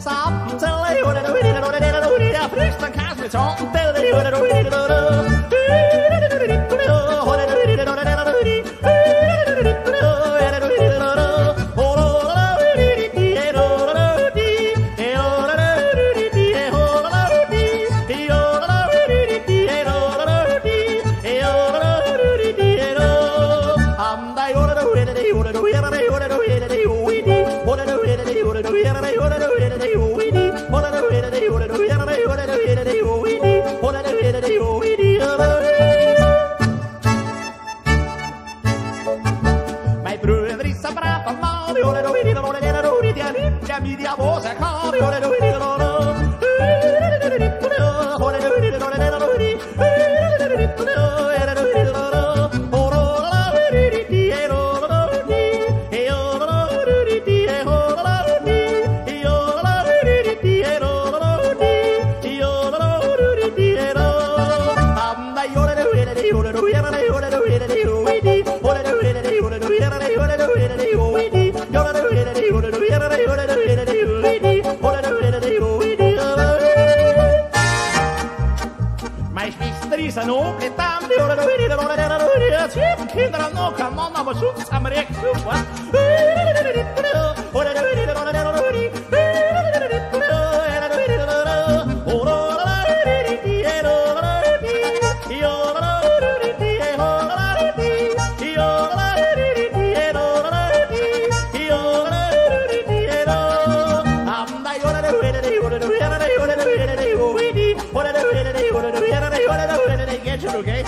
Stop, tell it, what it is, what it is, what it is, what it is, you. do it, do it, and do it, do it, and do it, do it, and do it, do it, and do it, do it, and do it, do it, Meine Schwester ist ein Obli, Tambi, Kinder an Oka, Mann. okay?